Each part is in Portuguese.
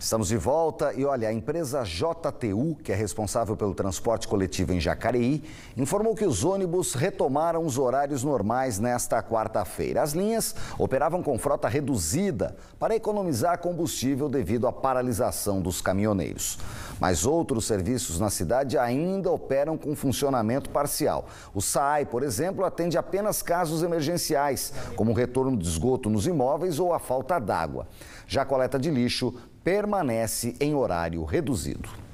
Estamos de volta e olha, a empresa JTU, que é responsável pelo transporte coletivo em Jacareí, informou que os ônibus retomaram os horários normais nesta quarta-feira. As linhas operavam com frota reduzida para economizar combustível devido à paralisação dos caminhoneiros. Mas outros serviços na cidade ainda operam com funcionamento parcial. O SAI, por exemplo, atende apenas casos emergenciais, como o retorno de esgoto nos imóveis ou a falta d'água. Já a coleta de lixo permanece em horário reduzido.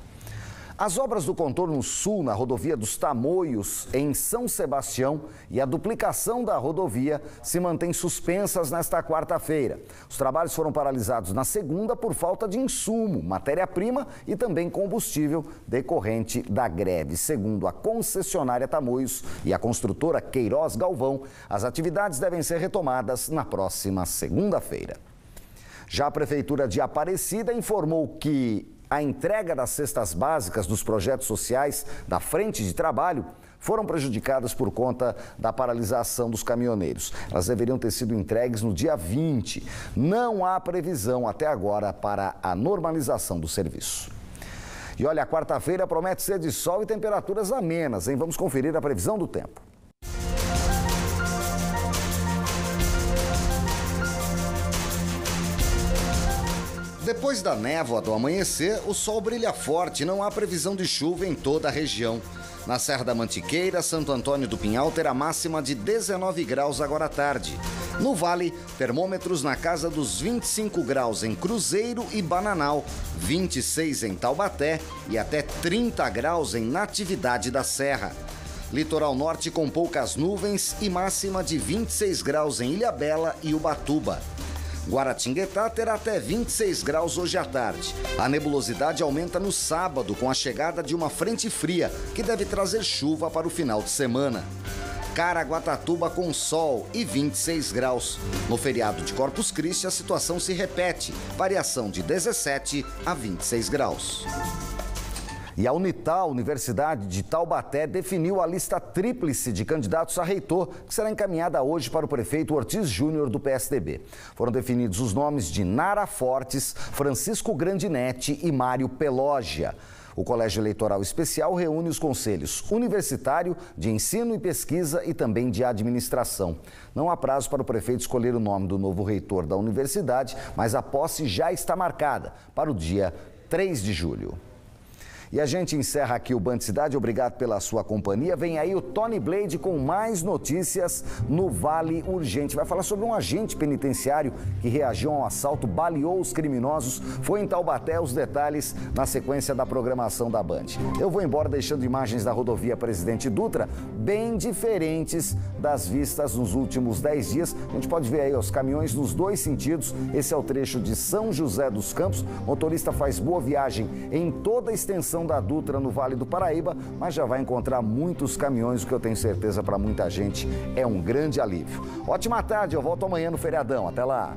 As obras do contorno sul na rodovia dos Tamoios, em São Sebastião, e a duplicação da rodovia se mantêm suspensas nesta quarta-feira. Os trabalhos foram paralisados na segunda por falta de insumo, matéria-prima e também combustível decorrente da greve. Segundo a concessionária Tamoios e a construtora Queiroz Galvão, as atividades devem ser retomadas na próxima segunda-feira. Já a Prefeitura de Aparecida informou que a entrega das cestas básicas dos projetos sociais da Frente de Trabalho foram prejudicadas por conta da paralisação dos caminhoneiros. Elas deveriam ter sido entregues no dia 20. Não há previsão até agora para a normalização do serviço. E olha, a quarta-feira promete ser de sol e temperaturas amenas, hein? Vamos conferir a previsão do tempo. Depois da névoa do amanhecer, o sol brilha forte e não há previsão de chuva em toda a região. Na Serra da Mantiqueira, Santo Antônio do Pinhal terá máxima de 19 graus agora à tarde. No Vale, termômetros na casa dos 25 graus em Cruzeiro e Bananal, 26 em Taubaté e até 30 graus em Natividade da Serra. Litoral Norte com poucas nuvens e máxima de 26 graus em Ilhabela e Ubatuba. Guaratinguetá terá até 26 graus hoje à tarde. A nebulosidade aumenta no sábado com a chegada de uma frente fria, que deve trazer chuva para o final de semana. Caraguatatuba com sol e 26 graus. No feriado de Corpus Christi, a situação se repete, variação de 17 a 26 graus. E a Unital, Universidade de Taubaté, definiu a lista tríplice de candidatos a reitor, que será encaminhada hoje para o prefeito Ortiz Júnior do PSDB. Foram definidos os nomes de Nara Fortes, Francisco Grandinetti e Mário Pelógia. O Colégio Eleitoral Especial reúne os conselhos universitário, de ensino e pesquisa e também de administração. Não há prazo para o prefeito escolher o nome do novo reitor da universidade, mas a posse já está marcada para o dia 3 de julho. E a gente encerra aqui o Band Cidade. Obrigado pela sua companhia. Vem aí o Tony Blade com mais notícias no Vale Urgente. Vai falar sobre um agente penitenciário que reagiu a um assalto, baleou os criminosos. Foi em Taubaté os detalhes na sequência da programação da Band. Eu vou embora deixando imagens da rodovia Presidente Dutra bem diferentes das vistas nos últimos 10 dias. A gente pode ver aí os caminhões nos dois sentidos. Esse é o trecho de São José dos Campos. O motorista faz boa viagem em toda a extensão da Dutra no Vale do Paraíba, mas já vai encontrar muitos caminhões, o que eu tenho certeza para muita gente é um grande alívio. Ótima tarde, eu volto amanhã no feriadão. Até lá.